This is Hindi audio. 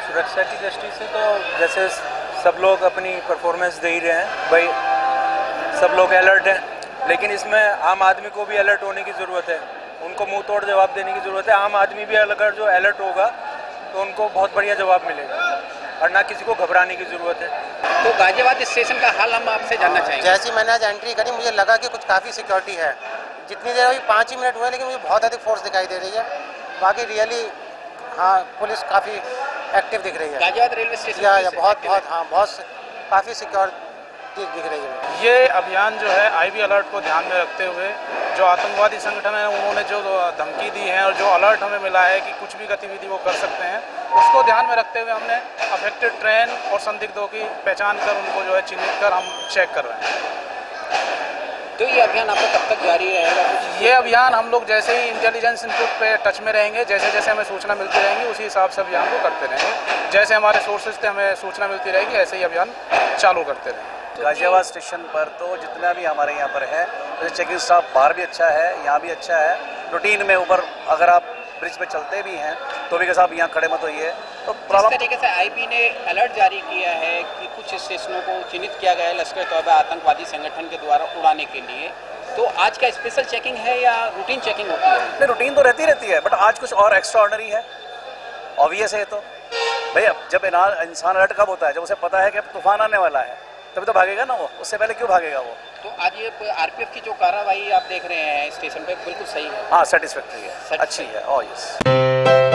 सुरक्षा की दृष्टि से तो जैसे सब लोग अपनी परफॉर्मेंस दे ही रहे हैं। भाई, सब लोग अलर्ट हैं, लेकिन इसमें आम आदमी को भी अलर्ट होने की ज़रूरत है। उनको मुँह तोड़ जवाब देने की ज़रूरत है। आम आदमी भी अगर जो अलर्ट होगा तो उनको बहुत बढ़िया जवाब मिलेगा और ना किसी को घबराने की ज़रूरत है। तो गाजियाबाद स्टेशन का हाल हम आपसे जानना चाहेंगे। जैसी मैंने आज एंट्री करी मुझे लगा कि कुछ काफ़ी सिक्योरिटी है। जितनी देर अभी पाँच ही मिनट हुए लेकिन मुझे बहुत अधिक फोर्स दिखाई दे रही है। बाकी रियली हाँ पुलिस काफ़ी एक्टिव दिख रही है। गाजियाबाद रेलवे स्टेशन या, या बहुत बहुत हाँ बहुत काफ़ी दिख रही है ये अभियान जो है आईबी अलर्ट को ध्यान में रखते हुए जो आतंकवादी संगठन है, उन्होंने जो धमकी दी है और जो अलर्ट हमें मिला है कि कुछ भी गतिविधि वो कर सकते हैं, उसको ध्यान में रखते हुए हमने अफेक्टेड ट्रेन और संदिग्धों की पहचान कर उनको जो है चिन्हित कर हम चेक कर रहे हैं। तो ये अभियान आपका कब तक जारी रहेगा? ये अभियान हम लोग जैसे ही इंटेलिजेंस इनपुट पे टच में रहेंगे जैसे जैसे हमें सूचना मिलती रहेंगी उसी हिसाब से अभियान को करते रहेंगे। जैसे हमारे सोर्सेज से हमें सूचना मिलती रहेगी ऐसे ही अभियान चालू करते रहेंगे। गाजियाबाद स्टेशन पर तो जितना भी हमारे यहाँ पर है जैसे चेकिंग स्टाफ बाहर भी अच्छा है यहाँ भी अच्छा है। रूटीन में ऊपर अगर आप ब्रिज पे चलते भी हैं तो भी कैसे आप यहाँ खड़े मत होइए। तो प्रॉब्लम तरीके से आईबी ने अलर्ट जारी किया है कुछ स्टेशनों को चिन्हित किया गया है लश्कर तौबा आतंकवादी संगठन के द्वारा उड़ाने के लिए। तो आज का स्पेशल चेकिंग है या रूटीन चेकिंग होती है? नहीं रूटीन तो रहती रहती है बट आज कुछ और एक्स्ट्रा ऑर्डनरी है। ऑब्वियस है तो। भैया जब इंसान अलर्ट कब होता है? जब उसे पता है कि अब तूफ़ान आने वाला है तभी तो भागेगा ना वो। उससे पहले क्यों भागेगा वो? तो आज ये आरपीएफ की जो कार्रवाई आप देख रहे हैं स्टेशन पे बिल्कुल सही है। हाँ सेटिस्फैक्ट्री है। अच्छी है ओ यस